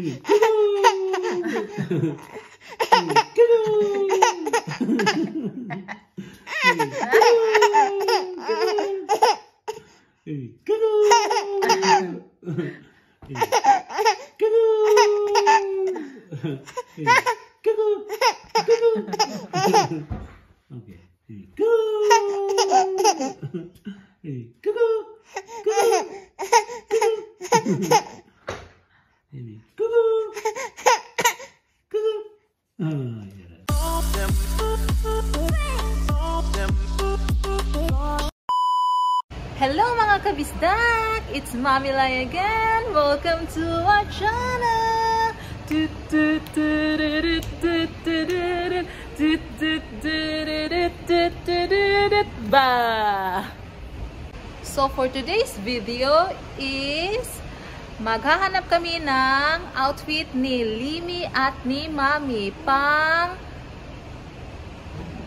okay. Hey, go! hey, go! Go! Go! It's Mommy Lai again. Welcome to our channel. Ba. So for today's video is maghahanap kami ng outfit ni Limi at ni Mami pang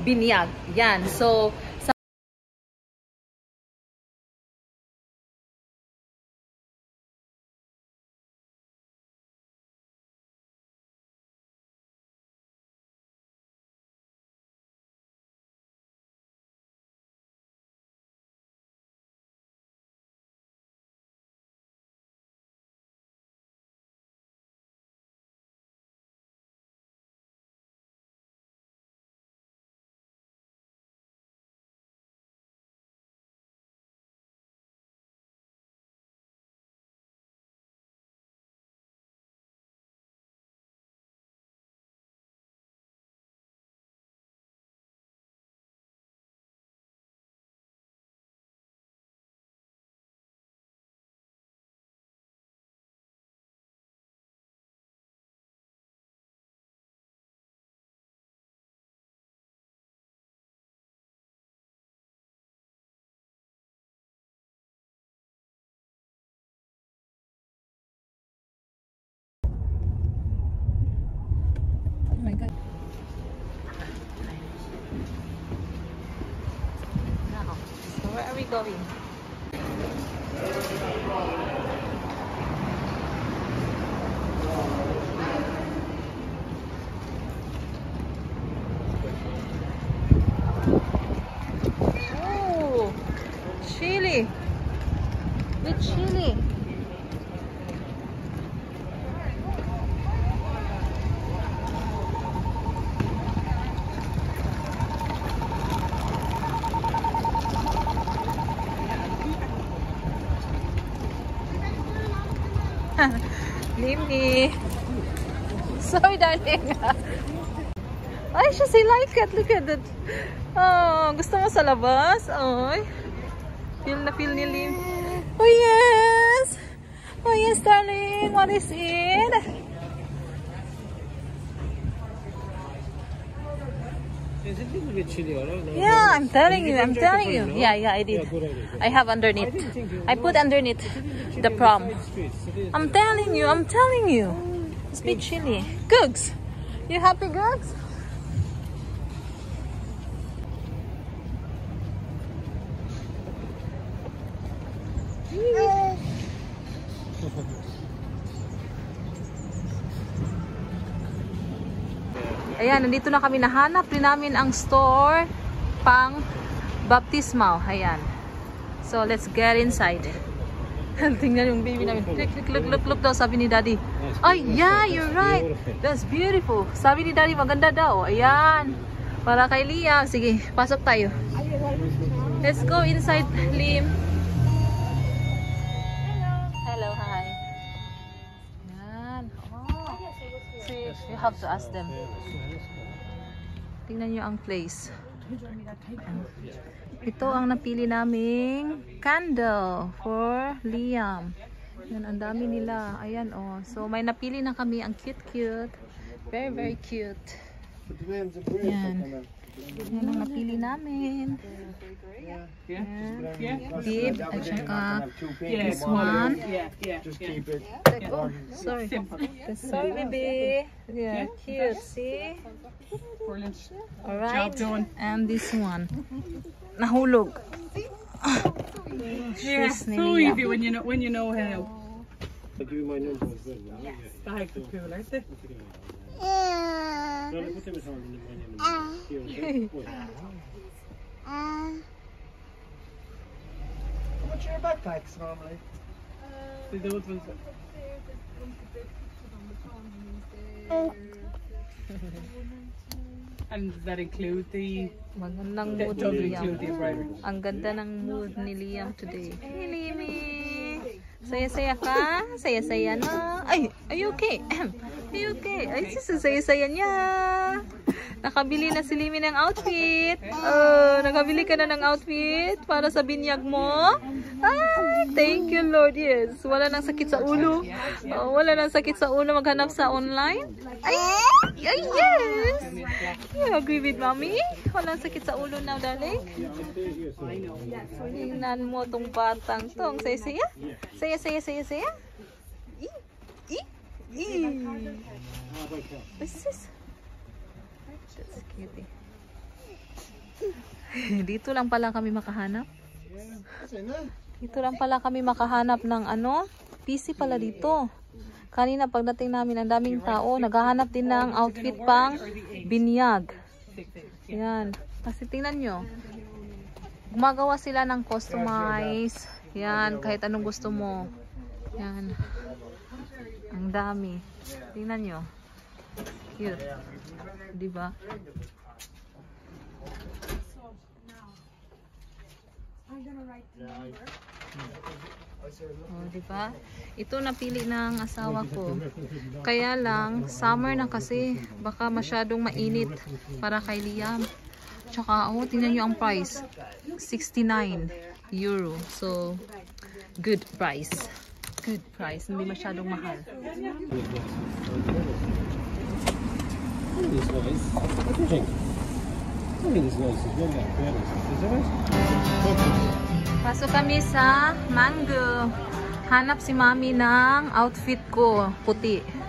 binyag. Yan. So, todo bien. Limi. Sorry, darling. Ay, siya si like it. Look at that. Oh, gusto mo sa labas? Ay. Feel na feel ni Lim. Oh, yes. Oh, yes, darling. What is it? Is it a little bit chilly, alright? Yeah, I'm telling you. I'm telling you. the phone, no? Yeah, yeah, I did. Yeah, good idea. good I have underneath. I didn't think you I put underneath the prom. Side streets, it is. I'm telling you, I'm telling you. It's a bit chilly. Googs, you happy, Googs? Ayan, nandito na kami. Nahanap din namin ang store pang baptismal. Ayan. So, let's get inside. Tingnan yung baby namin. Look, look, look, look, look daw, sabi ni daddy. Ay, yeah, you're right. That's beautiful. Sabi ni daddy, maganda daw. Ayan. Para kay Liam. Sige, pasok tayo. Let's go inside, Liam. You, you have to ask them. Tingnan nyo ang place. Ito ang napili naming candle for Liam. Yan, ang dami nila. Ayan, oh. So, may napili na kami. Ang cute-cute. Very, very cute. Yan. Yan ang napili namin. Yan. Bib, uh, at saka this one. Yeah, yeah, Just yeah. keep it. Oh, sorry. Sorry, baby. Yeah, cute. See? Brilliant. Alright. Job done. And this one. Nahulog. Yeah, Shoes ni so Liam. easy when you know when you know how. I'll give you my number as well. no? No. How much are your backpacks normally? Uh, the old ones. And does that include the... Magandang mood ni Liam. Ang ganda ng mood ni Liam today. Hey, Limi! Saya-saya ka? Saya-saya? No? Ay, are you okay? are you okay? Ay, sis, saya-saya niya. Nakabili na si Limi ng outfit. Oh, nakabili ka na ng outfit para sa binyag mo? Ay, thank you, Lord. Yes. Wala nang sakit sa ulo. Oh, wala nang sakit sa ulo maghanap sa online. Ay, ay yes. You agree with mommy? Walang sakit sa ulo now, darling. Tingnan mo tong batang to. Ang saya-saya. Saya, What's this? That's cute eh. Dito lang pala kami makahanap. Dito lang pala kami makahanap ng ano. PC pala dito. Kanina pagdating namin, ang daming tao. Naghahanap din ng outfit pang binyag. Yan. Kasi tingnan nyo. Gumagawa sila ng customize. Yan. Kahit anong gusto mo. Yan. Dami. Tingnan nyo. Cute. Diba? Oh, di ba? Ito napili ng asawa ko. Kaya lang, summer na kasi. Baka masyadong mainit para kay Liam. Tsaka, oh, tingnan nyo ang price. 69 euro. So, good price. Good price. Hindi masyadong mahal. Pasok kami sa Mango. Hanap si Mami ng outfit ko. Puti.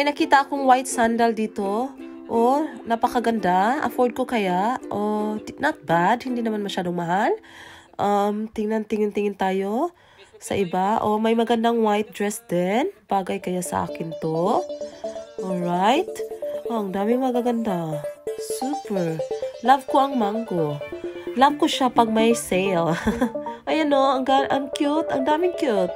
May nakita akong white sandal dito. Oh, napakaganda. Afford ko kaya. Oh, not bad. Hindi naman masyadong mahal. Um, tingnan, tingin, tingin tayo sa iba. Oh, may magandang white dress din. Bagay kaya sa akin to. Alright. Oh, ang daming magaganda. Super. Love ko ang mango. Love ko siya pag may sale. Ayan o, ang, ga- ang cute. Ang daming cute.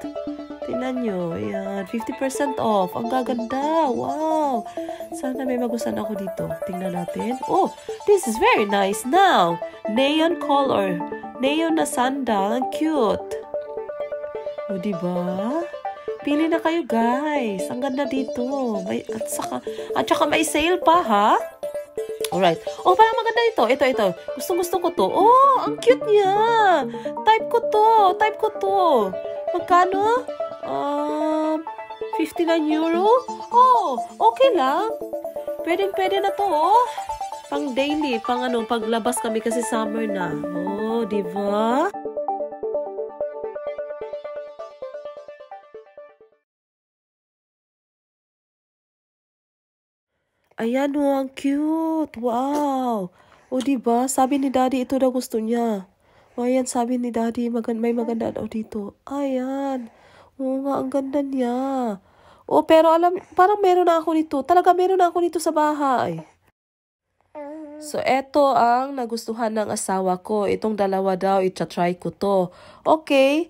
Tingnan nyo. Ayan, 50% off. Ang gaganda. Wow. Sana may magustuhan ako dito. Tingnan natin. Oh, this is very nice now. Neon color. Neon na sandal. Ang cute. O, diba? Pili na kayo, guys. Ang ganda dito. May, at, saka, at saka may sale pa, ha? Alright. Oh, parang maganda ito. Ito, ito. Gustong gusto ko to. Oh, ang cute niya. Type ko to. Type ko to. Magkano? Um, 59 euro? Oh, okay lang. Pwede, pwede na to, oh. Pang daily, pang ano, paglabas kami kasi summer na. Oh, di ba? Ayan oh, ang cute. Wow. O, di ba? Sabi ni Daddy, ito daw gusto niya. O, ayan, sabi ni Daddy, magan may maganda daw dito. Ayan. Oo nga, ang ganda niya. O, pero alam, parang meron na ako nito. Talaga meron na ako nito sa bahay. So, eto ang nagustuhan ng asawa ko. Itong dalawa daw, itcha-try ko to. Okay.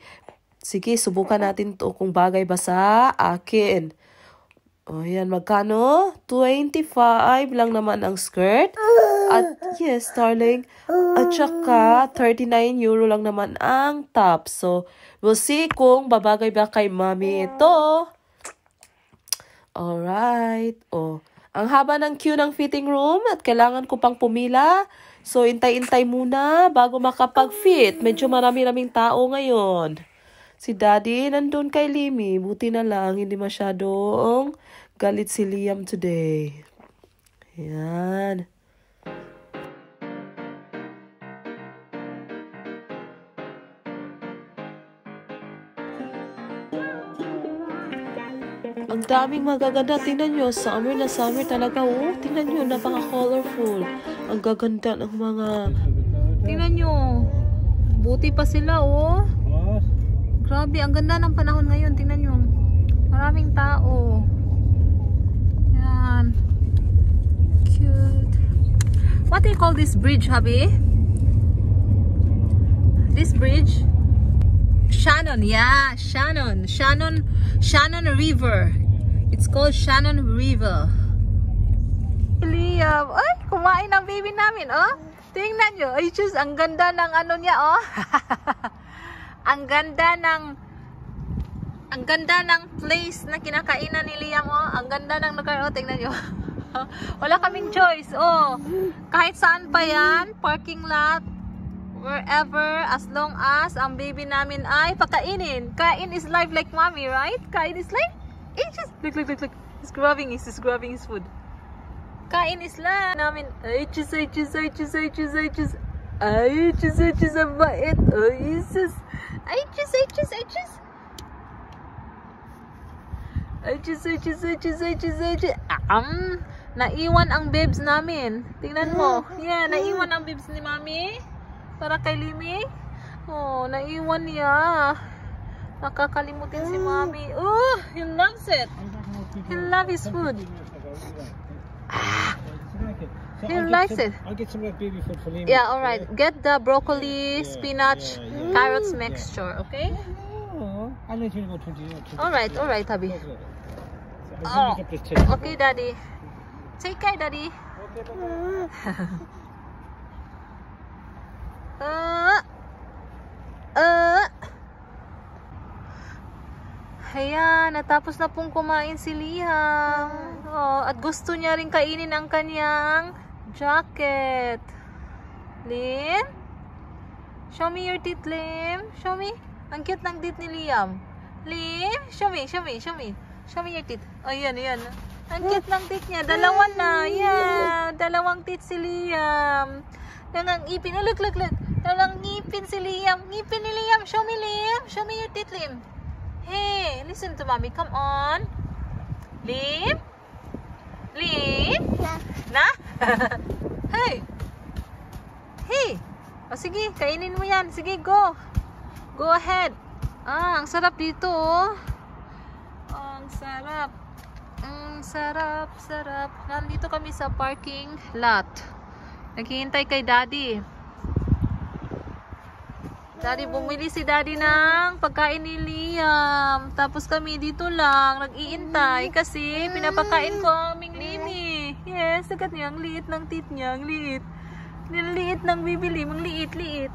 Sige, subukan natin to kung bagay ba sa akin. O, yan. Magkano? 25 lang naman ang skirt. At, yes, darling. At saka, 39 euro lang naman ang top. So, we'll see kung babagay ba kay mami ito. Alright. Oh. Ang haba ng queue ng fitting room at kailangan ko pang pumila. So, intay-intay muna bago makapag-fit. Medyo marami-raming tao ngayon. Si Daddy nandun kay Limi. Buti na lang, hindi masyadong galit si Liam today. Ayan. Daming magaganda. Tingnan nyo, summer na summer talaga. Oh, tingnan nyo, napaka-colorful. Ang gaganda ng mga... Tingnan nyo. Buti pa sila, oh. Grabe, ang ganda ng panahon ngayon. Tingnan nyo. Maraming tao. Yan. Cute. What do you call this bridge, Habi? This bridge? Shannon, yeah. Shannon. Shannon. Shannon River. It's called Shannon River. Liam. Ay, kumain ang baby namin, oh. Tingnan nyo. Ay, just, ang ganda ng ano niya, oh. ang ganda ng ang ganda ng place na kinakainan ni Liam, oh. Ang ganda ng lugar, oh. Tingnan nyo. Wala kaming choice, oh. Kahit saan pa yan, parking lot, wherever, as long as ang baby namin ay pakainin. Kain is life like mommy, right? Kain is life. Eh, just, look, look, look, look. He's grabbing, he's just grabbing his food. Kain is life. Namin, ay, chus, ay, chus, ay, chus, ay, chus, ay, chus. Ay, chus, ay, chus, ang bait. Ay, sus. Ay, chus, ay, chus, ay, chus. Ay, chus. Um, naiwan ang babes namin. Tingnan mo. Yeah, naiwan ang babes ni mami. Para kay Limi. Oh, naiwan niya. Nakakalimutin si mami. Oh, he loves it. He loves his food. So He I'll likes some- it. I'll get some of that baby food for Liam. Yeah, alright. Get the broccoli, spinach, yeah, yeah. carrots mixture, okay? Oh, I'll let you about 20 minutes. Alright, alright, Tabi. So Oh. I'll bring it up this table. Okay, Daddy. Take care, Daddy. Okay, bye-bye. Uh. Ayan, natapos na pong kumain si Liam. Oh, at gusto niya rin kainin ang kanyang jacket. Lim? Show me your teeth, Lim. Show me. Ang cute ng teeth ni Liam. Lim? Show me, show me, show me. Show me your teeth. Oh, yan, yan. Ang cute ng teeth niya. Dalawa na. Yeah, dalawang teeth si Liam. Dalang ngipin. Oh, look, look, look. Dalang ngipin si Liam. Ngipin ni Liam. Show me, Liam. Show me your teeth, Liam. Hey, listen to mommy. Come on. Liam? Liam? Na? hey. Hey. O sige, kainin mo yan. Sige, go. Go ahead. Ah, ang sarap dito, oh. Ang sarap. Ang sarap, sarap. Nandito kami sa parking lot. Naghihintay kay daddy. Daddy, bumili si daddy ng pagkain ni Liam. Tapos kami dito lang, nag-iintay kasi pinapakain ko ang aming Limi. Yes, sagat niya, ang liit ng tit niya, ang liit. Ang liit ng bibili, ang liit,